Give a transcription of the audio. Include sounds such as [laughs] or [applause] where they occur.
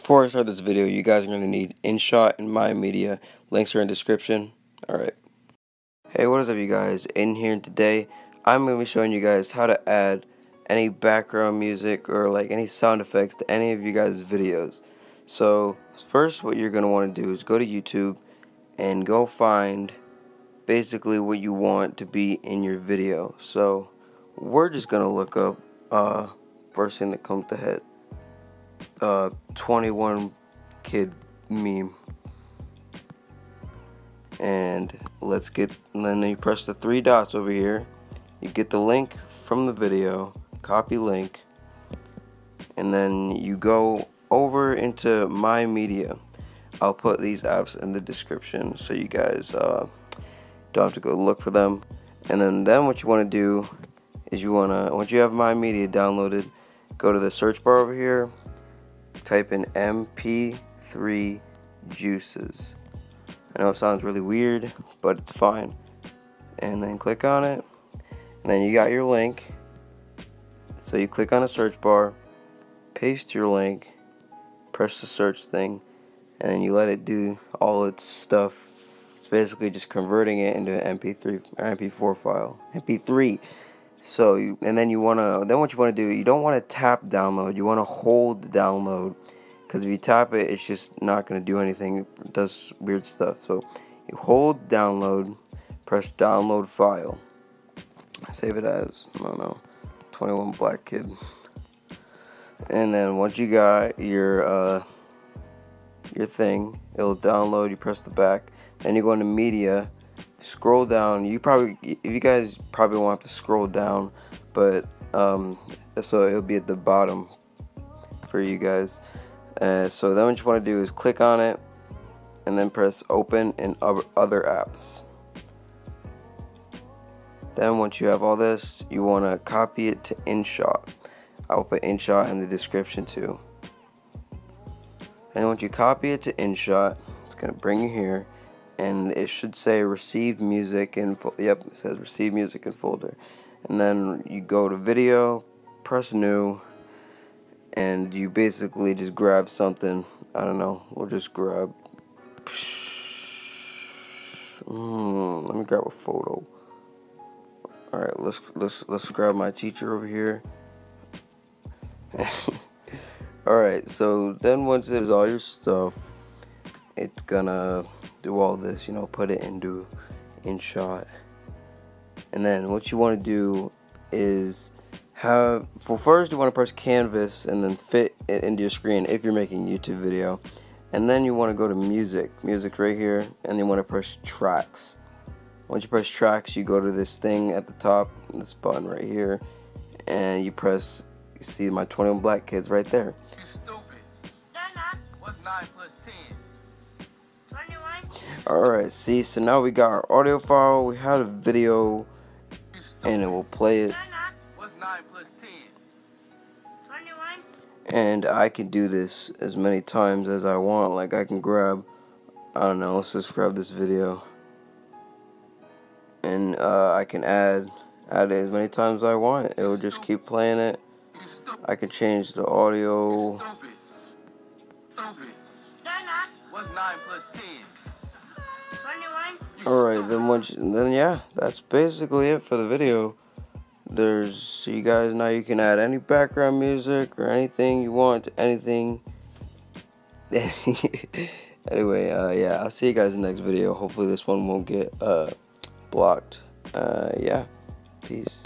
before I start this video, you guys are going to need InShot and My Media. Links are in description. Alright. Hey, what is up you guys? In here today, I'm going to be showing you guys how to add any background music or like any sound effects to any of you guys' videos. So, first what you're going to want to do is go to YouTube and go find basically what you want to be in your video. So, we're just going to look up uh, first thing that comes to head uh, 21 kid meme. And let's get, and then you press the three dots over here. You get the link from the video, copy link, and then you go over into my media. I'll put these apps in the description so you guys uh, don't have to go look for them. And then, then what you want to do is you want to, once you have my media downloaded, go to the search bar over here, type in MP3 juices. I know it sounds really weird, but it's fine. And then click on it. And then you got your link. So you click on a search bar, paste your link, press the search thing, and then you let it do all its stuff. It's basically just converting it into an MP3 or MP4 file. MP3. So, you, and then you want to, then what you want to do, you don't want to tap download, you want to hold the download. Because if you tap it, it's just not going to do anything. It does weird stuff. So, you hold download, press download file. Save it as, I don't know, 21 Black Kid. And then once you got your, uh, your thing, it'll download, you press the back. Then you go into media scroll down. You probably if you guys probably won't have to scroll down but um, so it'll be at the bottom for you guys. Uh, so then what you want to do is click on it and then press open in other apps. Then once you have all this you want to copy it to InShot. I will put InShot in the description too. And once you copy it to InShot it's gonna bring you here and it should say receive music in yep it says receive music in folder. And then you go to video press new and you basically just grab something I don't know we'll just grab mm, let me grab a photo. Alright let's let's let's grab my teacher over here. [laughs] Alright so then once it is all your stuff it's gonna do all this, you know, put it into InShot. And then what you want to do is have, well first you want to press canvas and then fit it into your screen if you're making YouTube video. And then you want to go to music, music right here, and you want to press tracks. Once you press tracks, you go to this thing at the top, this button right here, and you press, you see my 21 Black Kids right there. You stupid. What's 9 plus 10? Alright, see, so now we got our audio file, we have a video, and it will play it. What's 9 plus 10? 21. And I can do this as many times as I want. Like, I can grab, I don't know, let's just grab this video. And uh, I can add, add it as many times as I want. It will just keep playing it. I can change the audio. Stupid. Stupid. What's 9 plus 10? Alright, then once then yeah, that's basically it for the video. There's you guys now you can add any background music or anything you want, anything. [laughs] anyway, uh, yeah, I'll see you guys in the next video. Hopefully this one won't get uh, blocked. Uh, yeah, peace.